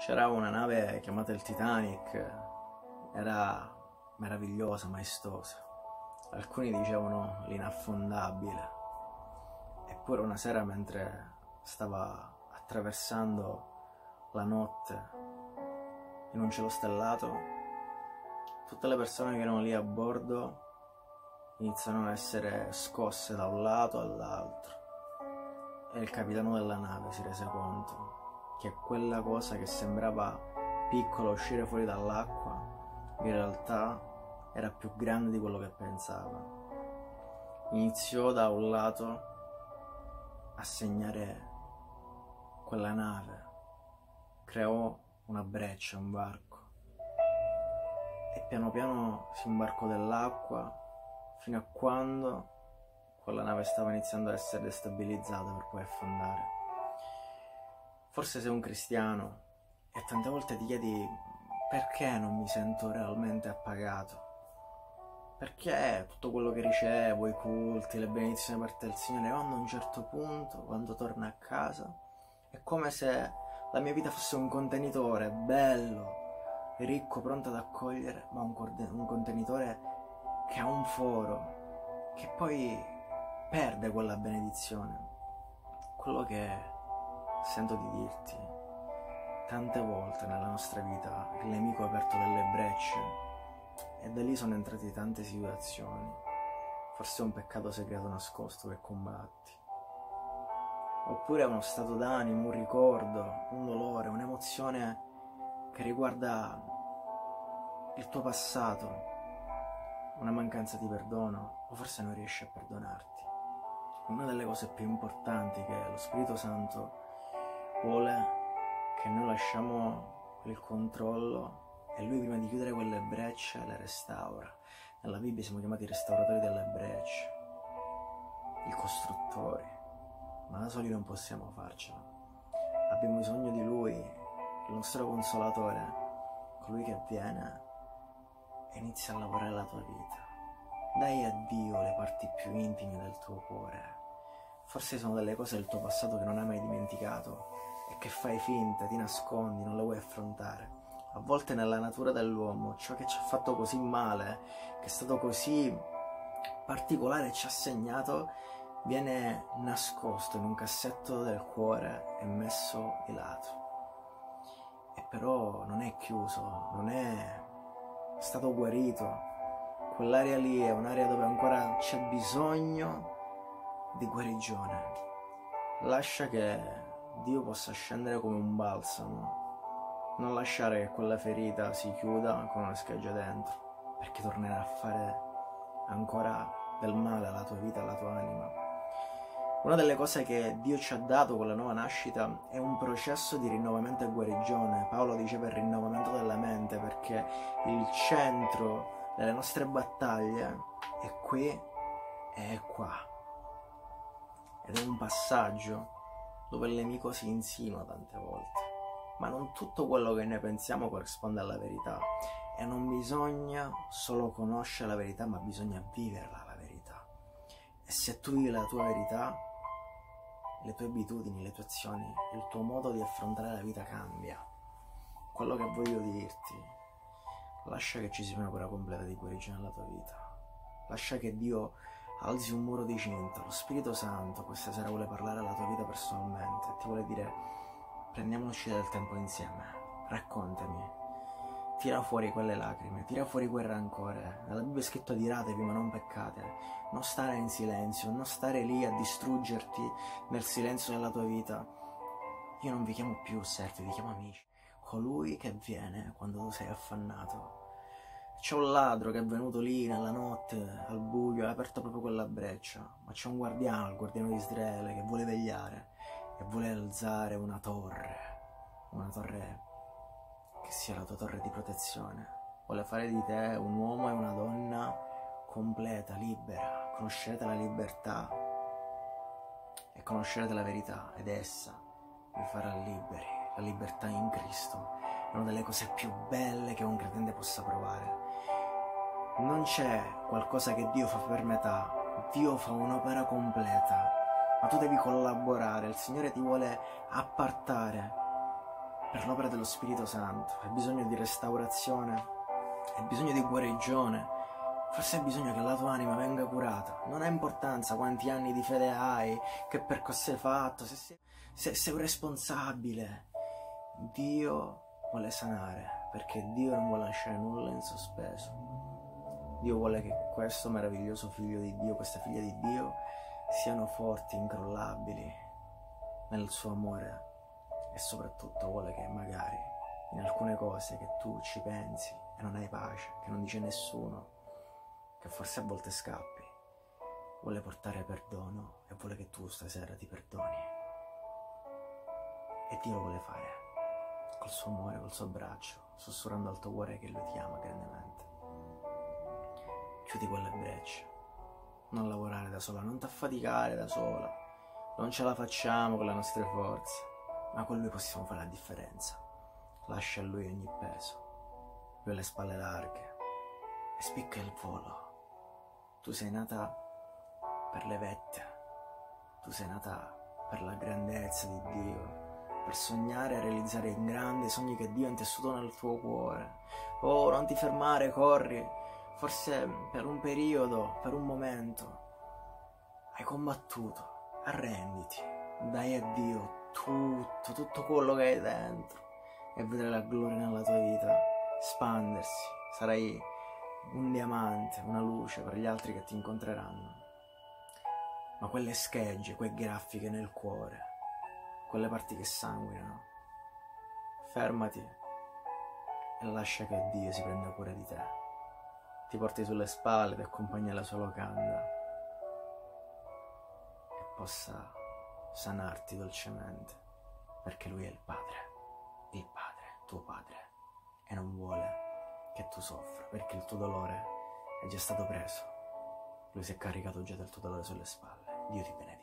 C'era una nave chiamata il Titanic, era meravigliosa, maestosa. Alcuni dicevano l'inaffondabile. Eppure una sera mentre stava attraversando la notte in un cielo stellato, tutte le persone che erano lì a bordo iniziano a essere scosse da un lato all'altro e il capitano della nave si rese conto che quella cosa che sembrava piccola uscire fuori dall'acqua in realtà era più grande di quello che pensava. Iniziò da un lato a segnare quella nave, creò una breccia, un varco e piano piano si imbarcò dell'acqua fino a quando quella nave stava iniziando a essere destabilizzata per poi affondare. Forse sei un cristiano e tante volte ti chiedi perché non mi sento realmente appagato? Perché tutto quello che ricevo, i culti, le benedizioni da parte del Signore, quando a un certo punto, quando torno a casa, è come se la mia vita fosse un contenitore bello, ricco, pronto ad accogliere, ma un, un contenitore che ha un foro, che poi perde quella benedizione. Quello che sento di dirti, tante volte nella nostra vita il nemico ha aperto delle brecce e da lì sono entrate tante situazioni. Forse è un peccato segreto nascosto che combatti. Oppure è uno stato d'animo, un ricordo, un dolore, un'emozione che riguarda il tuo passato, una mancanza di perdono o forse non riesci a perdonarti. Una delle cose più importanti che lo Spirito Santo vuole che noi lasciamo il controllo e lui prima di chiudere quelle brecce le restaura. Nella Bibbia siamo chiamati restauratori delle brecce, i costruttori, ma da soli non possiamo farcela. Abbiamo bisogno di lui, il nostro consolatore, colui che viene e inizia a lavorare la tua vita. Dai a Dio le parti più intime del tuo cuore. Forse sono delle cose del tuo passato che non hai mai dimenticato che fai finta, ti nascondi, non lo vuoi affrontare. A volte nella natura dell'uomo, ciò che ci ha fatto così male, che è stato così particolare e ci ha segnato, viene nascosto in un cassetto del cuore e messo di lato. E però non è chiuso, non è stato guarito. Quell'area lì è un'area dove ancora c'è bisogno di guarigione. Lascia che Dio possa scendere come un balsamo. Non lasciare che quella ferita si chiuda con una scheggia dentro, perché tornerà a fare ancora del male alla tua vita, alla tua anima. Una delle cose che Dio ci ha dato con la nuova nascita è un processo di rinnovamento e guarigione. Paolo diceva il rinnovamento della mente perché il centro delle nostre battaglie è qui e è qua. Ed è un passaggio dove il nemico si insinua tante volte. Ma non tutto quello che noi pensiamo corrisponde alla verità e non bisogna solo conoscere la verità, ma bisogna viverla la verità. E se tu vivi la tua verità, le tue abitudini, le tue azioni, il tuo modo di affrontare la vita cambia. Quello che voglio dirti, lascia che ci sia una cura completa di guarigione nella tua vita. Lascia che Dio alzi un muro di cinta, lo Spirito Santo questa sera vuole parlare alla tua vita personalmente, ti vuole dire prendiamoci del tempo insieme, raccontami, tira fuori quelle lacrime, tira fuori quel rancore. Nella Bibbia è scritto adiratevi ma non peccate, non stare in silenzio, non stare lì a distruggerti nel silenzio della tua vita. Io non vi chiamo più servi, vi chiamo amici. Colui che viene quando tu sei affannato c'è un ladro che è venuto lì nella notte, al buio, ha aperto proprio quella breccia, ma c'è un guardiano, il guardiano di Israele, che vuole vegliare e vuole alzare una torre, una torre che sia la tua torre di protezione. Vuole fare di te un uomo e una donna completa, libera. Conoscerete la libertà e conoscerete la verità ed essa vi farà liberi. La libertà in Cristo. È una delle cose più belle che un credente possa provare. Non c'è qualcosa che Dio fa per metà, Dio fa un'opera completa, ma tu devi collaborare, il Signore ti vuole appartare per l'opera dello Spirito Santo, hai bisogno di restaurazione, hai bisogno di guarigione, forse hai bisogno che la tua anima venga curata. Non ha importanza quanti anni di fede hai, che percorso hai fatto, se sei, se sei un responsabile. Dio vuole sanare, perché Dio non vuole lasciare nulla in sospeso. Dio vuole che questo meraviglioso figlio di Dio, questa figlia di Dio, siano forti, incrollabili nel suo amore e soprattutto vuole che magari in alcune cose che tu ci pensi e non hai pace, che non dice nessuno, che forse a volte scappi, vuole portare perdono e vuole che tu stasera ti perdoni. E Dio lo vuole fare col suo amore, col suo braccio, sussurrando al tuo cuore che lui ti ama grandemente. Chiudi quelle brecce, non lavorare da sola, non ti affaticare da sola, non ce la facciamo con le nostre forze. Ma con lui possiamo fare la differenza. Lascia a lui ogni peso, lui ha le spalle larghe. E spicca il volo. Tu sei nata per le vette, tu sei nata per la grandezza di Dio, per sognare e realizzare in grande i sogni che Dio ha intessuto nel tuo cuore. Oh, non ti fermare, corri, forse per un periodo, per un momento. Hai combattuto, arrenditi, dai a Dio tutto, tutto quello che hai dentro e vedere la gloria nella tua vita espandersi. Sarai un diamante, una luce per gli altri che ti incontreranno. Ma quelle schegge, quei graffiche nel cuore, quelle parti che sanguinano, fermati e lascia che Dio si prenda cura di te. Ti porti sulle spalle, ti accompagni alla sua locanda e possa sanarti dolcemente, perché lui è il Padre, il Padre, tuo Padre, e non vuole che tu soffra, perché il tuo dolore è già stato preso. Lui si è caricato già del tuo dolore sulle spalle. Dio ti benedica.